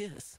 kiss.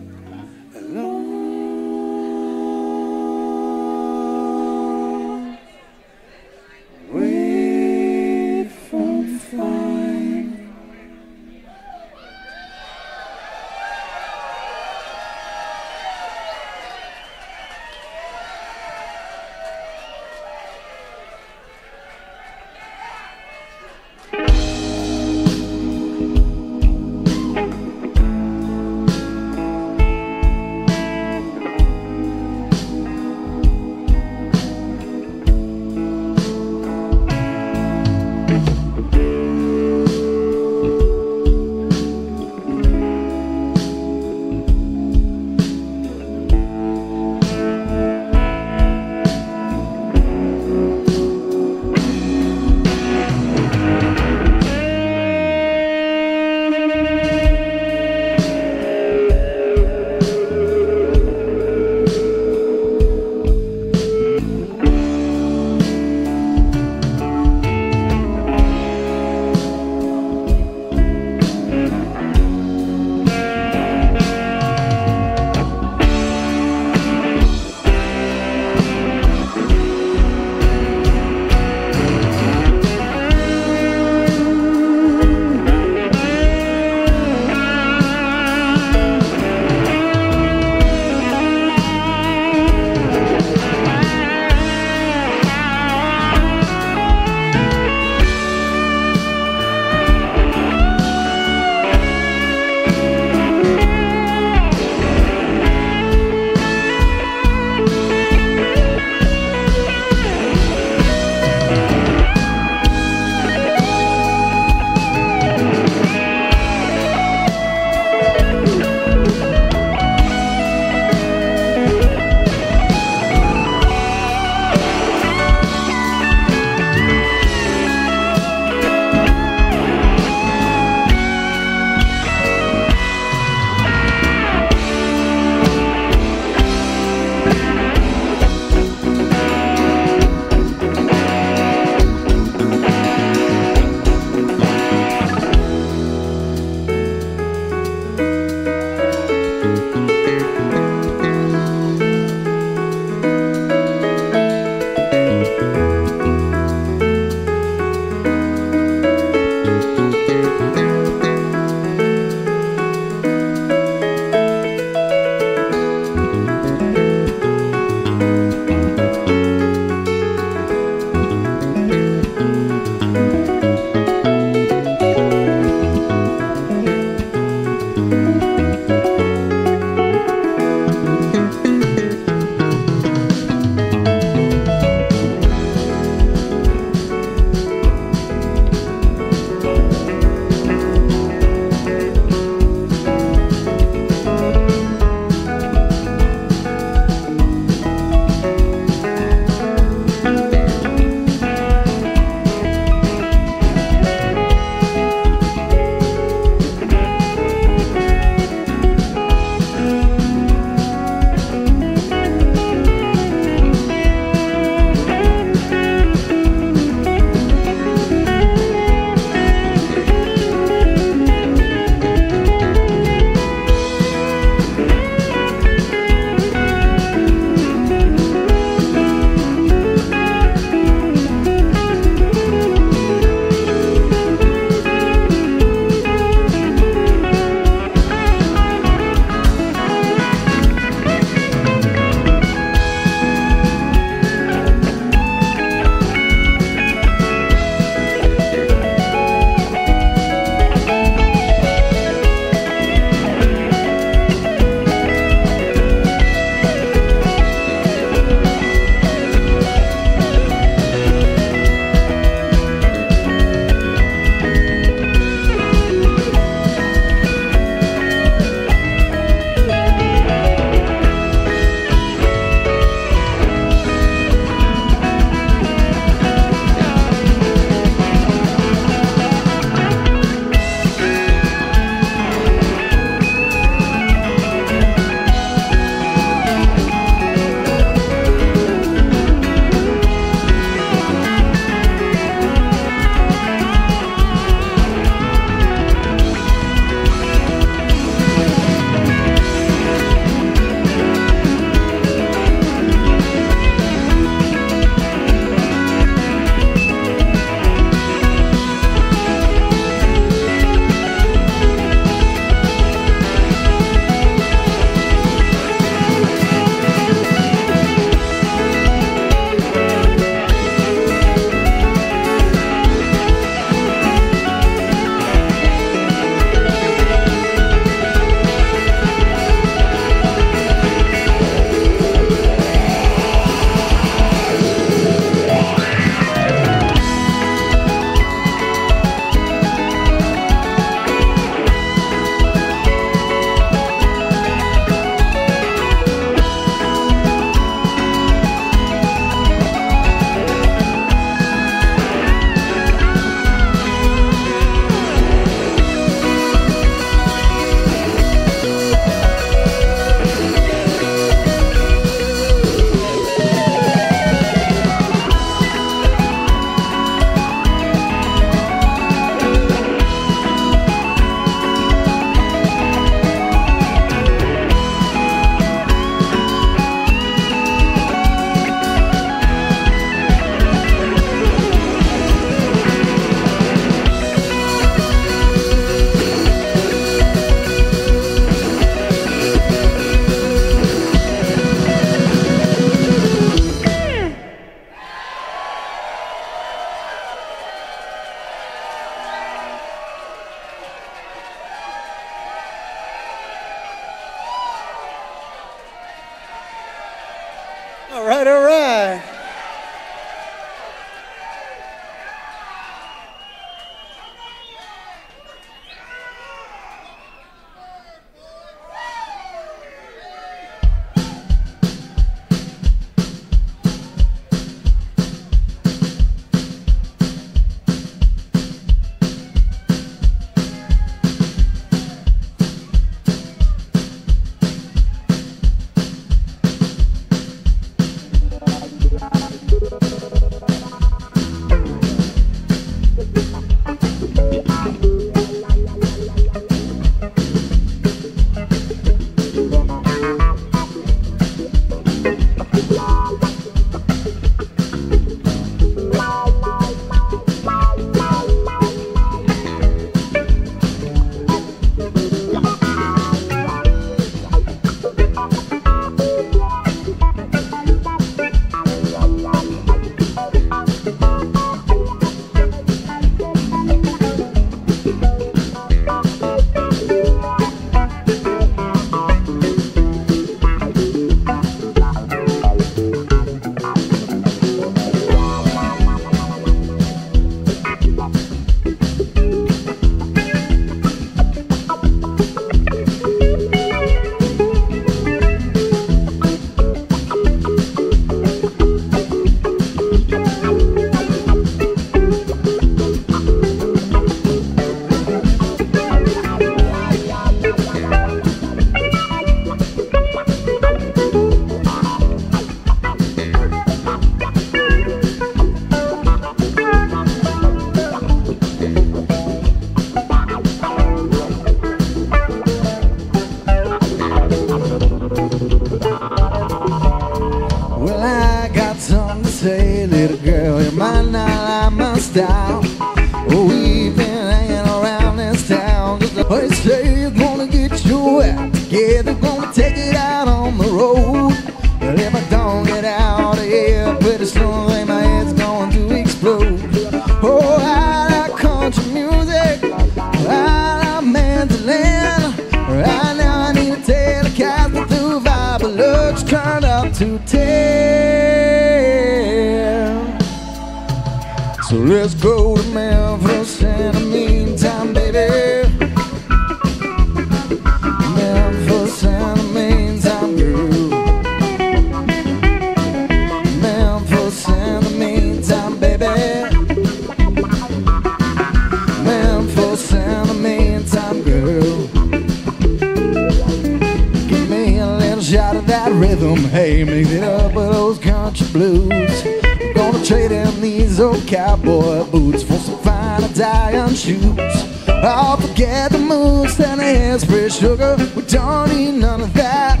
Sugar. We don't need none of that.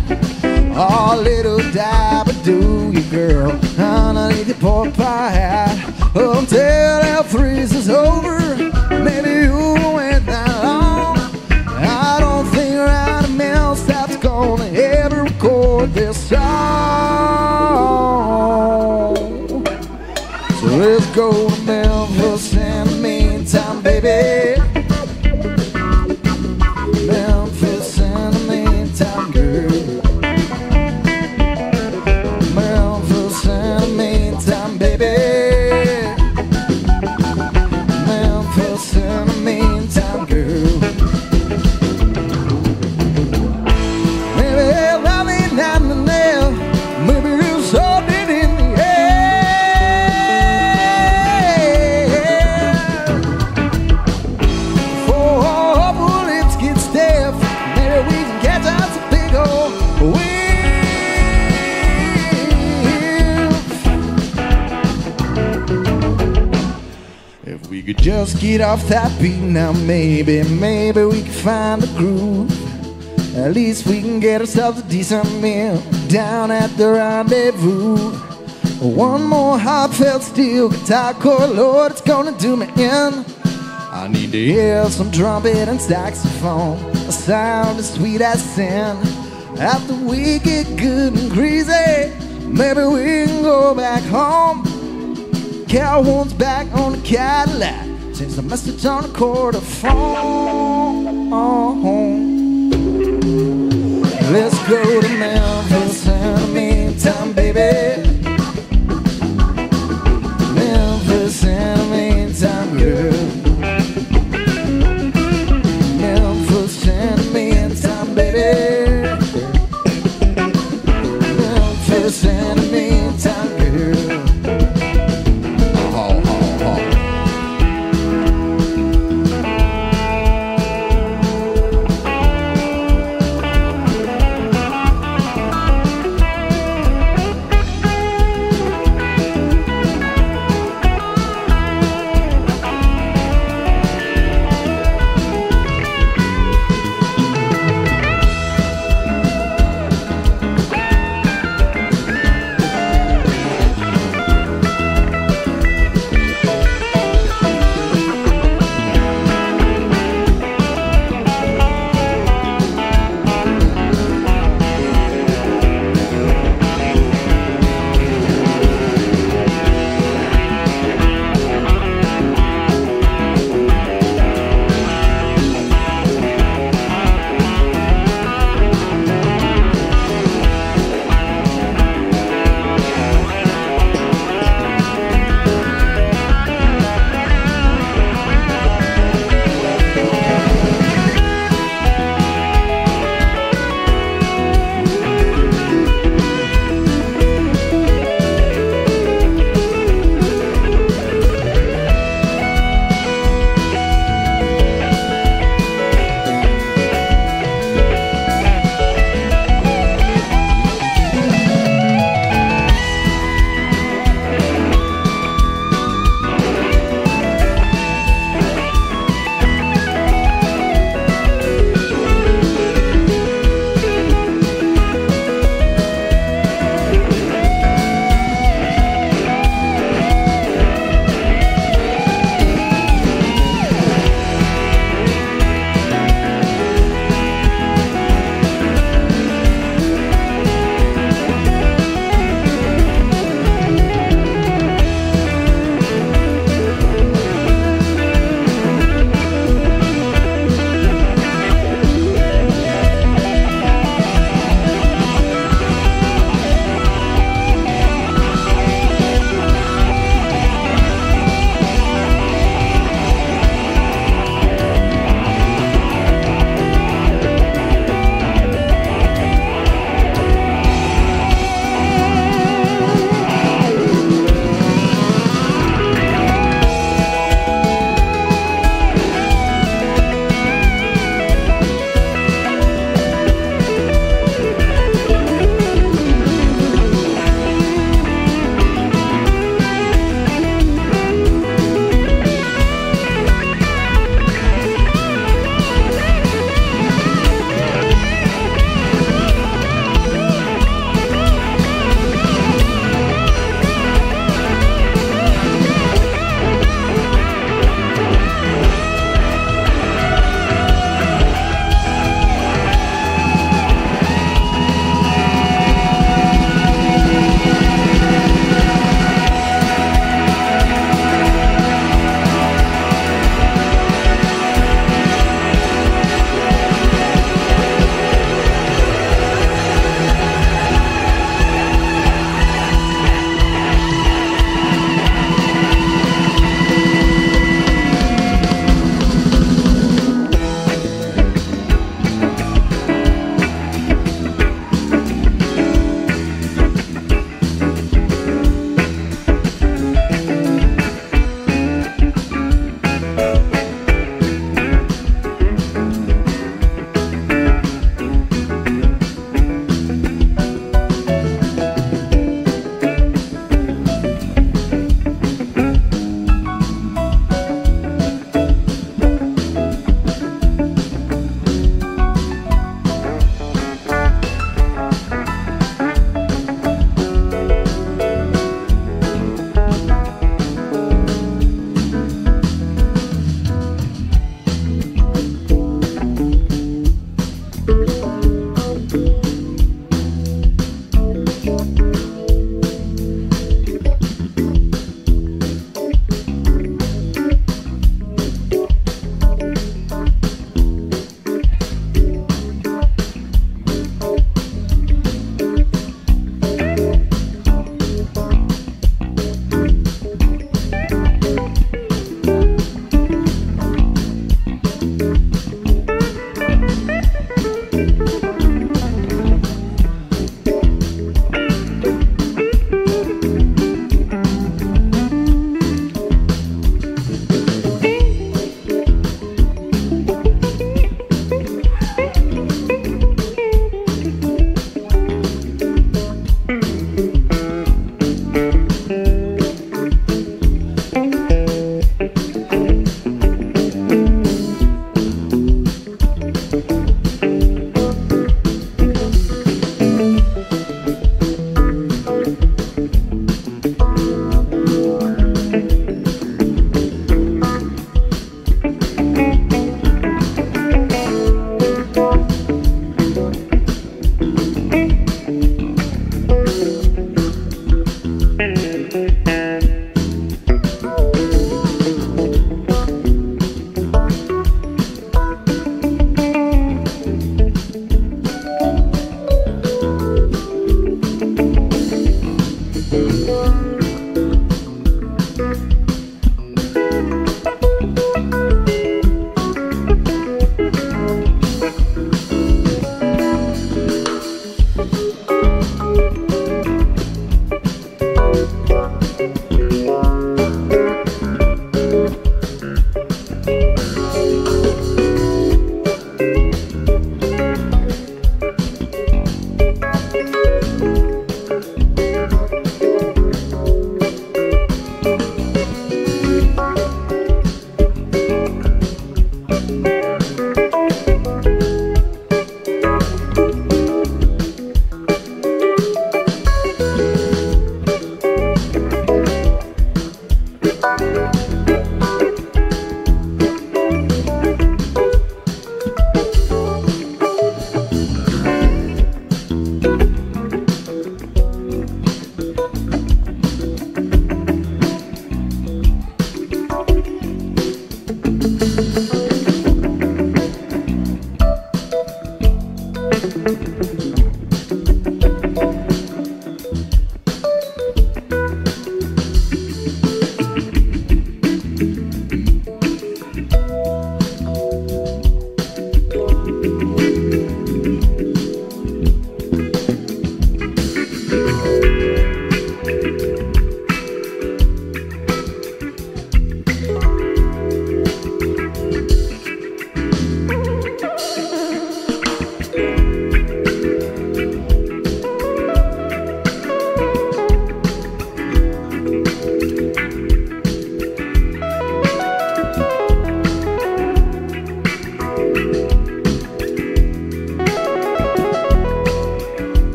Oh, little dabba do you, girl, underneath your pork pie hat. Oh, until that freeze is over, maybe you went that long. I don't think Ronnie Milsap's gonna ever record this song. So let's go to Memphis in the meantime, baby. Beat now, maybe, maybe we can find a groove. At least we can get ourselves a decent meal down at the rendezvous. One more heartfelt steel guitar chord, Lord, it's gonna do me in. I need to hear some trumpet and saxophone, a sound as sweet as sin. After we get good and greasy, maybe we can go back home. Calhoun's back on the Cadillac. Sends a message on a quarter phone. Let's go to Memphis in the meantime, baby. Memphis in the meantime, girl.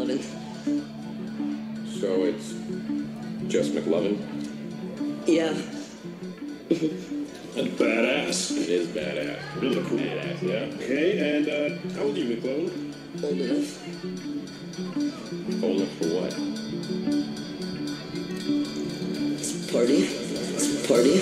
McLovin. So it's just McLovin? Yeah. That's badass. It is badass. Really cool. Badass, yeah. Okay, and uh, how old are you, McLovin? Old enough. Old enough for what? It's party. It's party.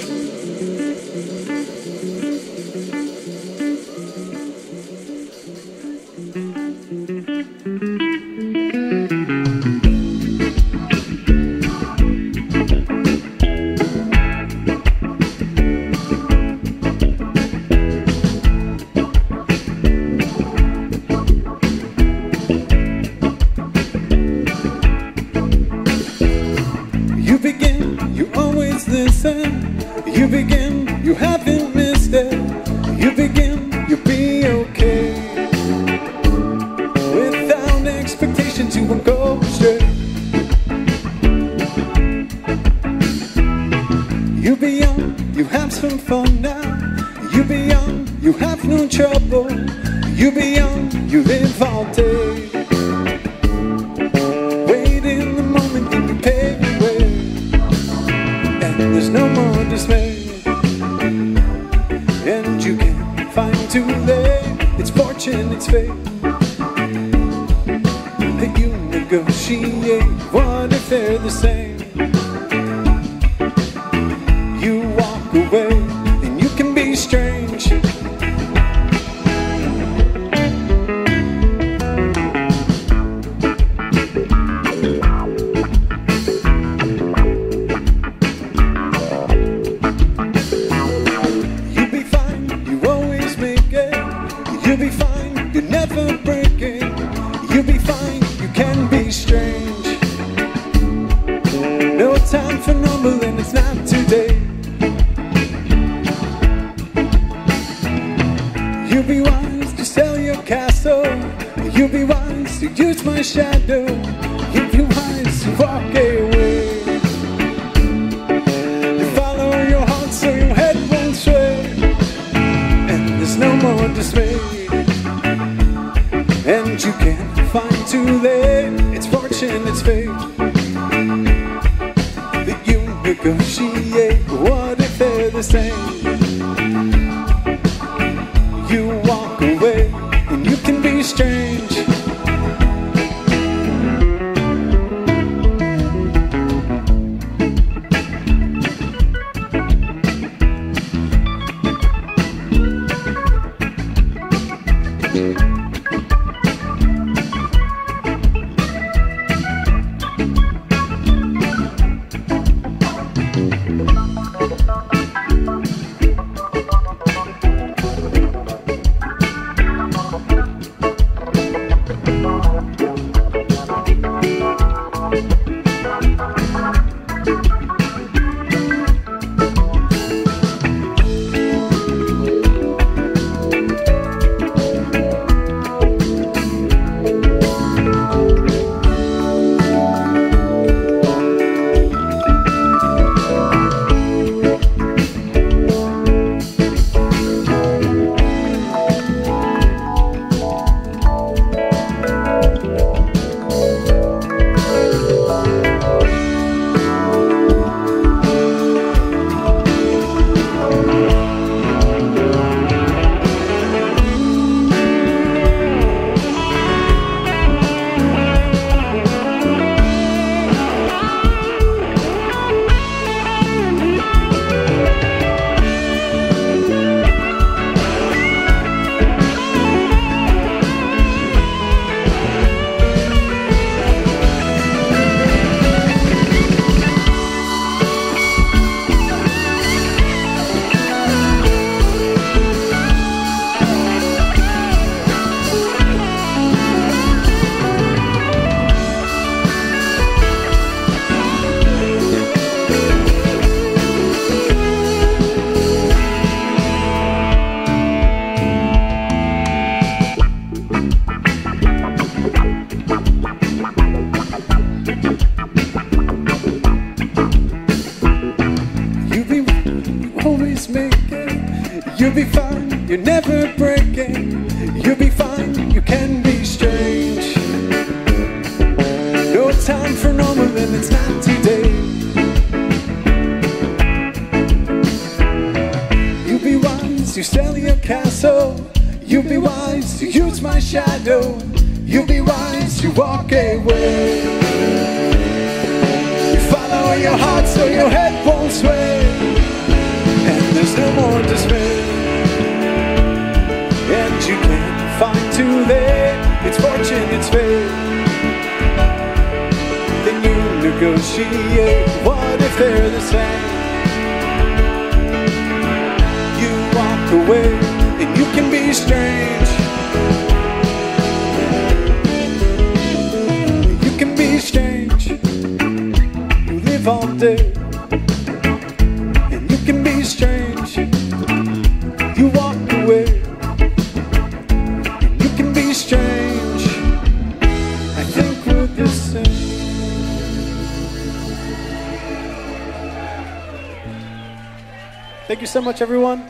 Thank you so much, everyone.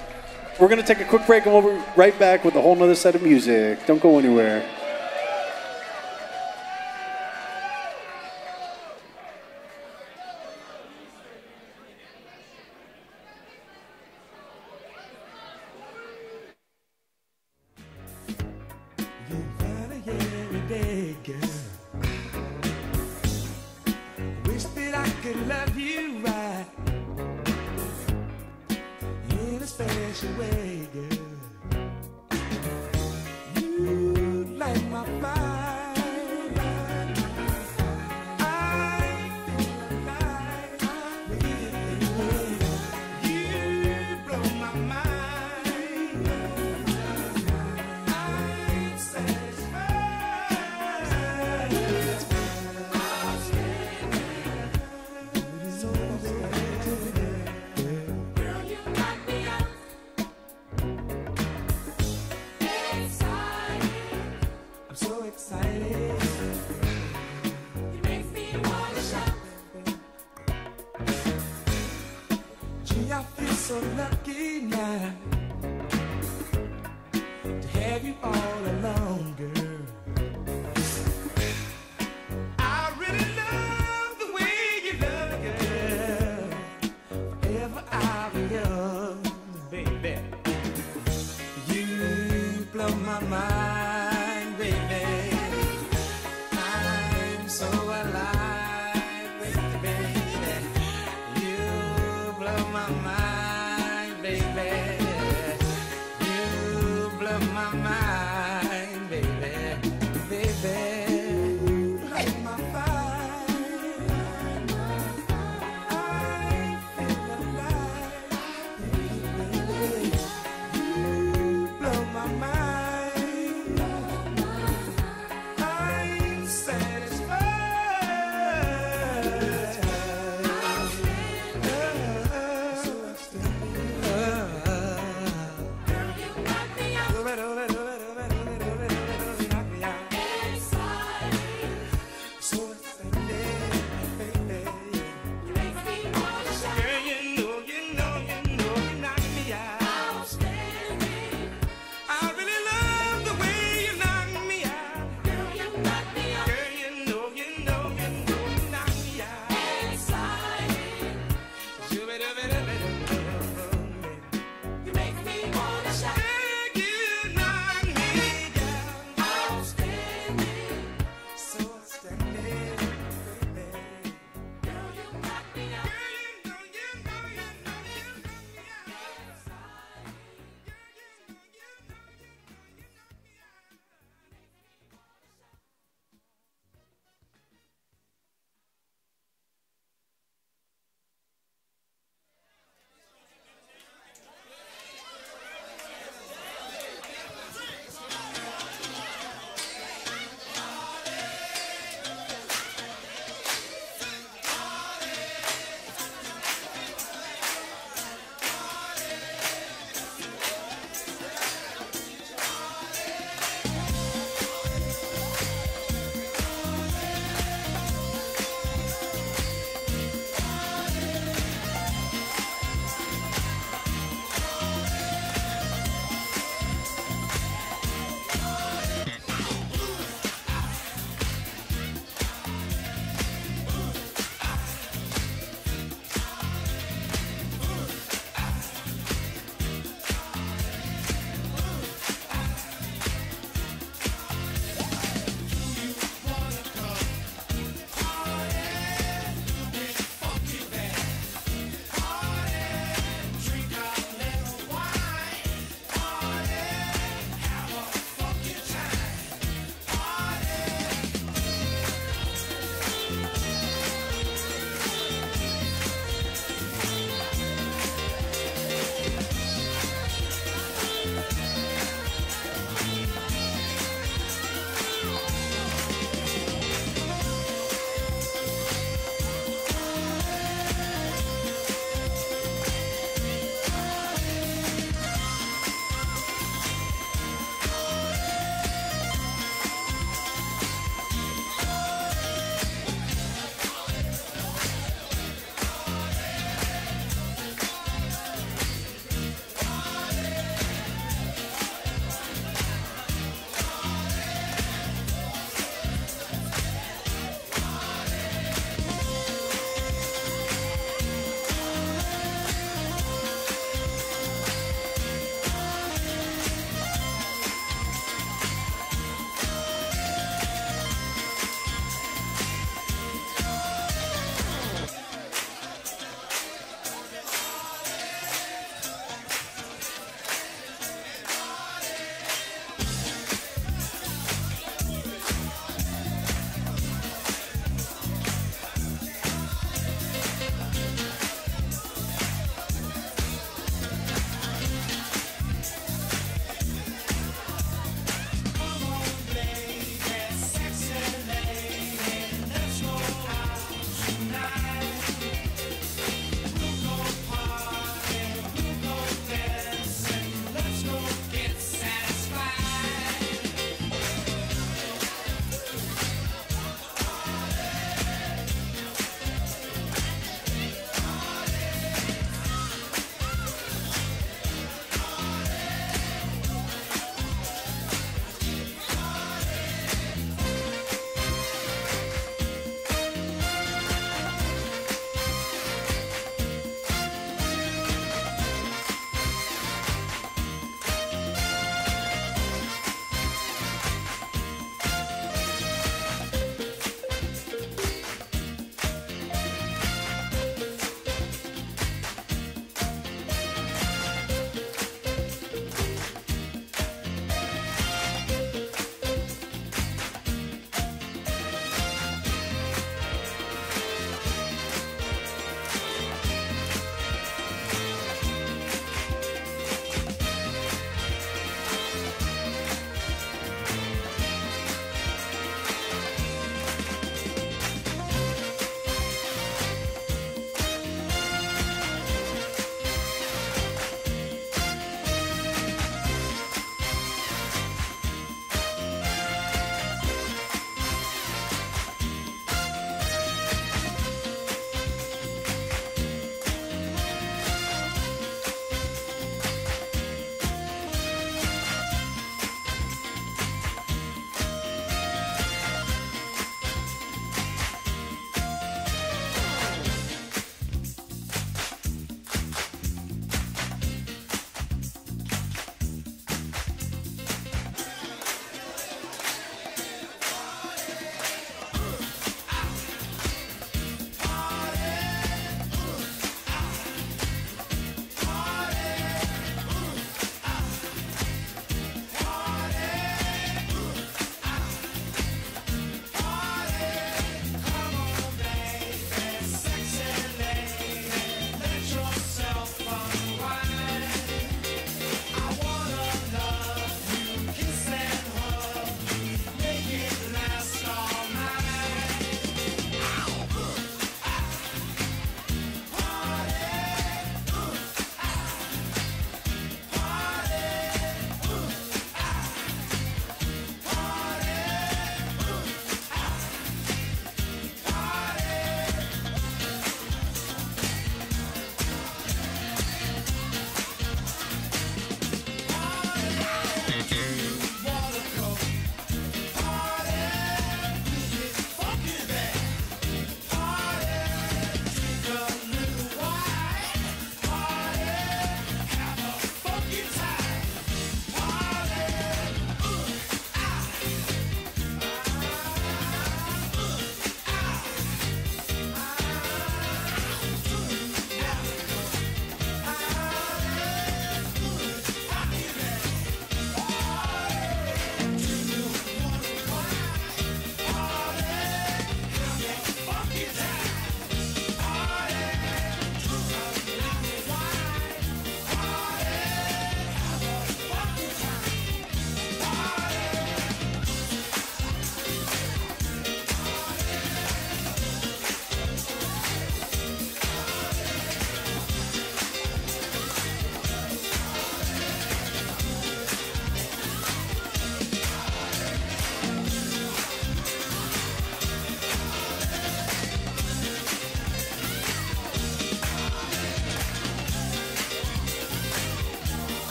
We're going to take a quick break and we'll be right back with a whole nother set of music. Don't go anywhere.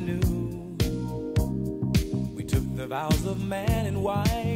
knew. We took the vows of man and wife.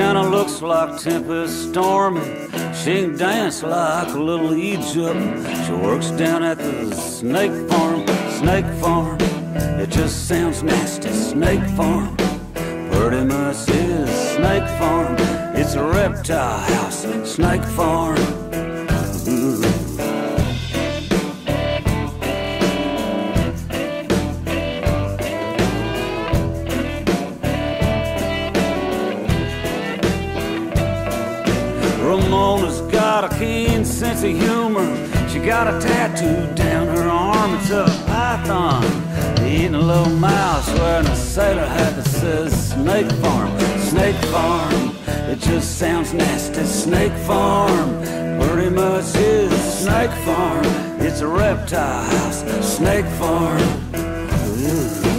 kinda looks like tempest storming. She can dance like a Little Egypt. She works down at the snake farm, snake farm. It just sounds nasty, snake farm. Pretty much is snake farm. It's a reptile house, snake farm. Mm-hmm. Ramona's got a keen sense of humor. She got a tattoo down her arm. It's a python eating a little mouse wearing a sailor hat that says snake farm snake farm. It just sounds nasty. Snake farm pretty much is snake farm. It's a reptile house. Snake farm. Ooh.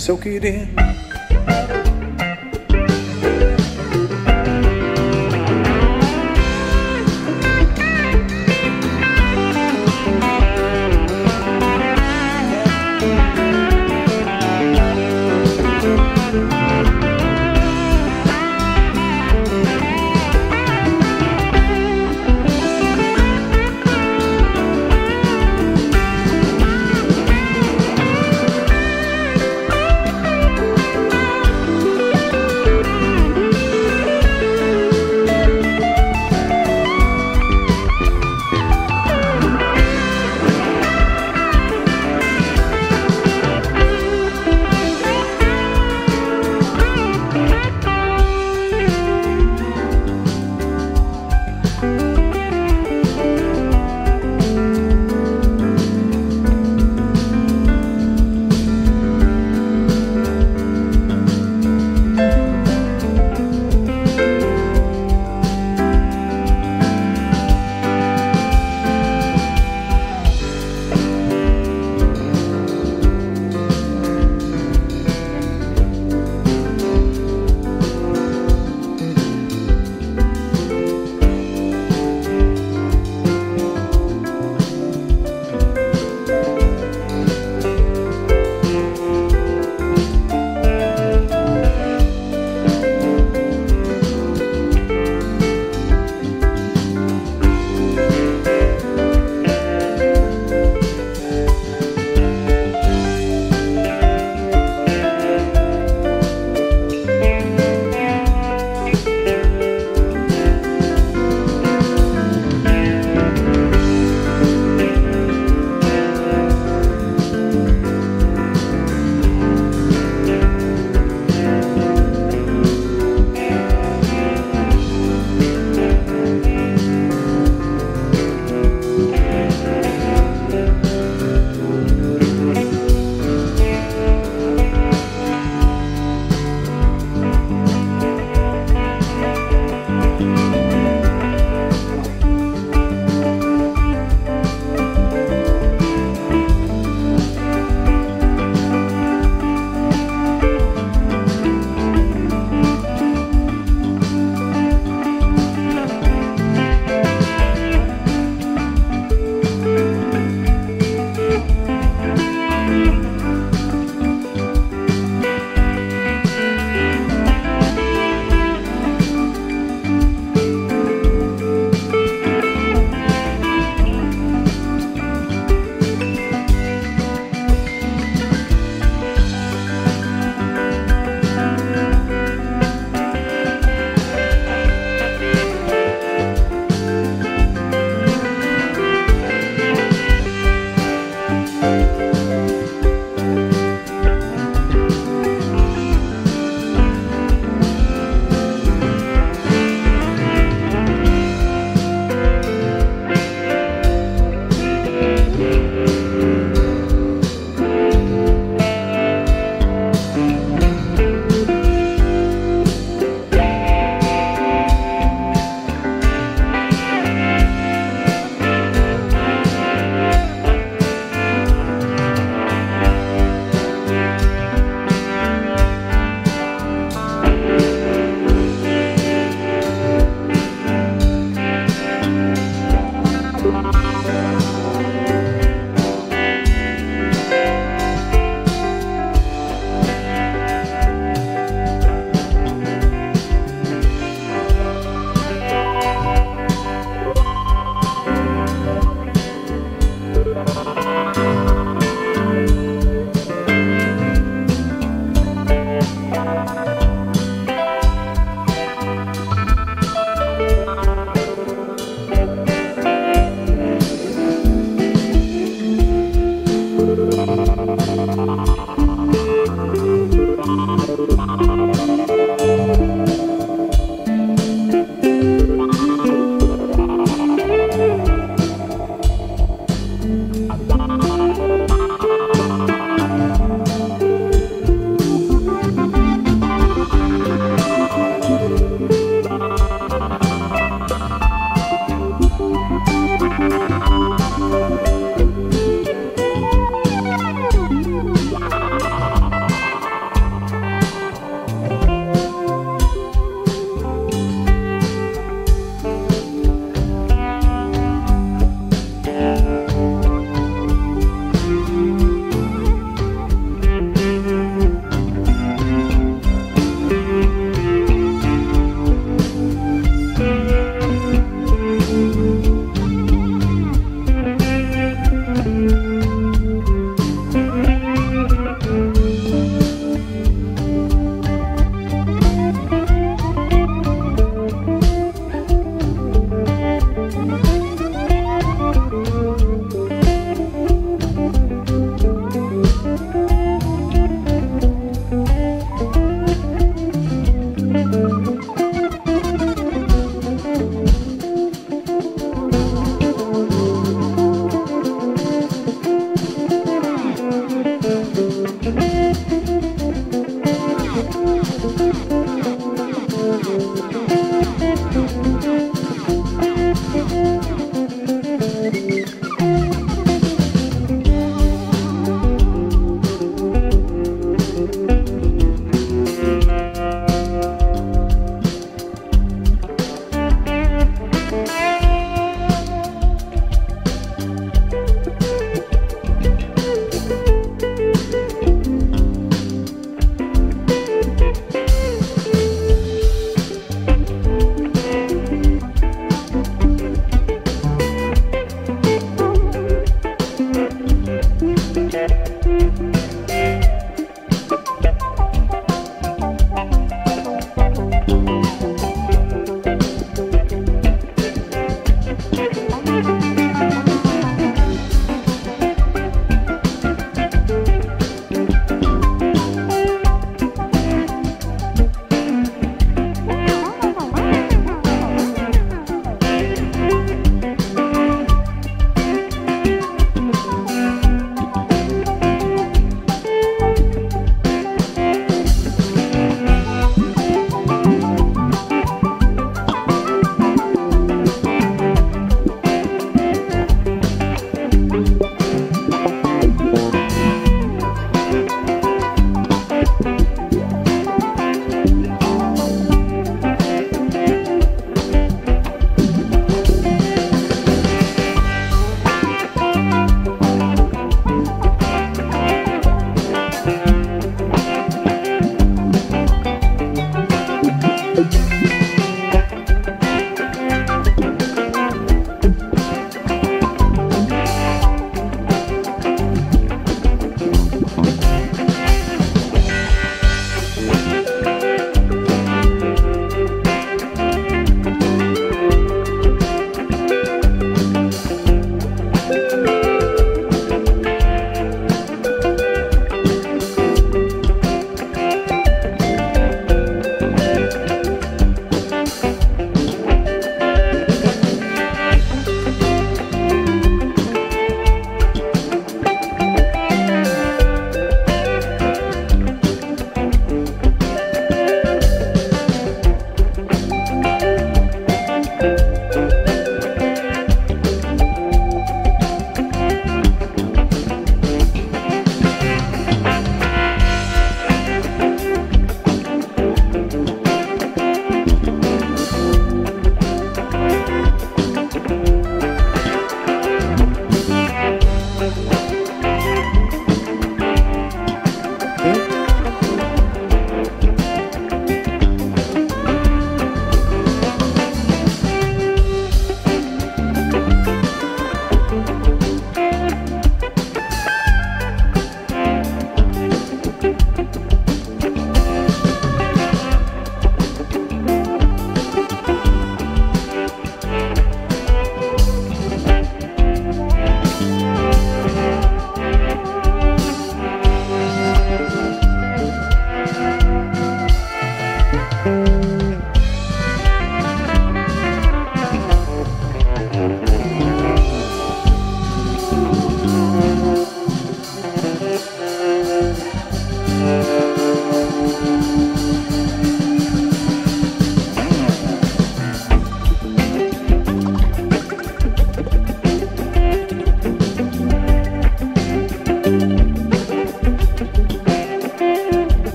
seu querido.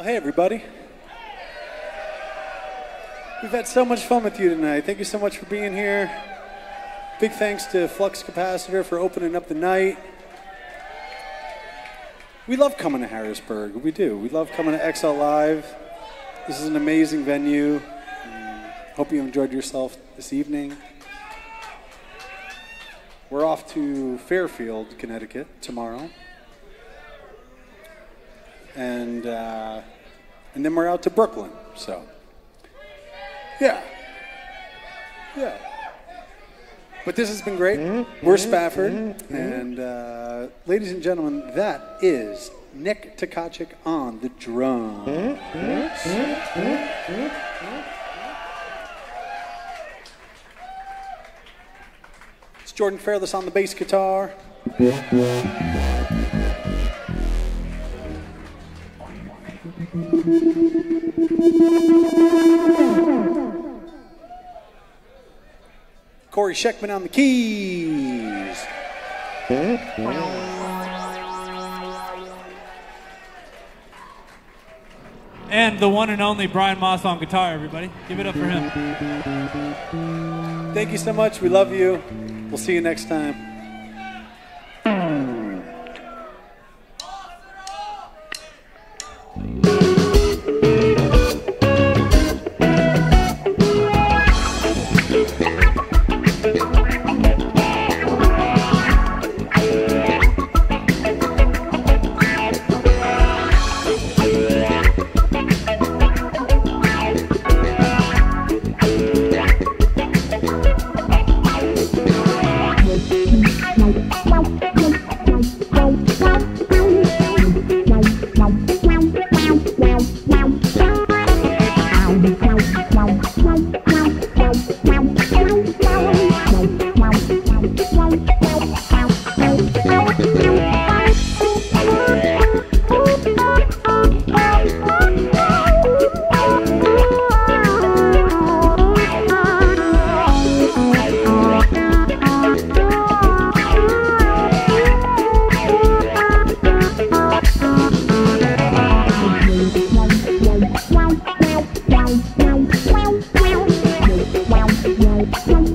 Well, hey, everybody. We've had so much fun with you tonight. Thank you so much for being here. Big thanks to Flux Capacitor for opening up the night. We love coming to Harrisburg. We do. We love coming to XL Live. This is an amazing venue. Um, hope you enjoyed yourself this evening. We're off to Fairfield, Connecticut tomorrow. And, uh, and then we're out to Brooklyn. So, yeah. Yeah. But this has been great. Mm-hmm. We're mm-hmm. Spafford. Mm-hmm. And, uh, ladies and gentlemen, that is Nick Tkachuk on the drums. It's Jordan Fairless on the bass guitar. Corey Scheckman on the keys. And the one and only Brian Moss on guitar, everybody. Give it up for him. Thank you so much. We love you. We'll see you next time. Right.